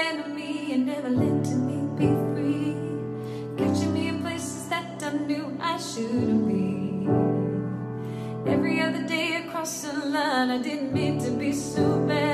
enemy and never letting me be free. Catching me in places that I knew I shouldn't be. Every other day across the line, I didn't mean to be so bad.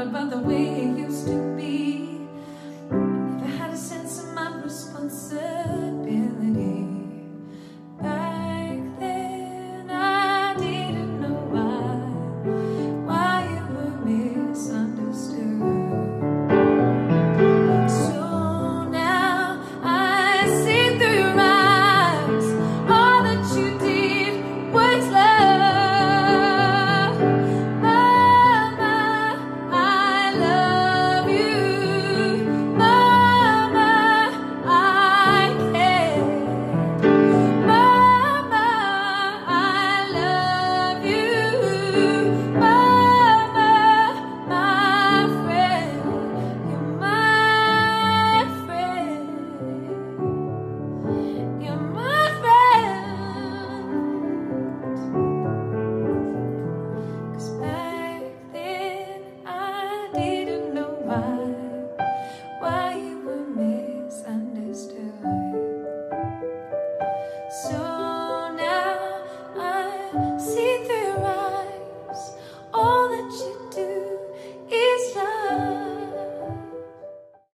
about the way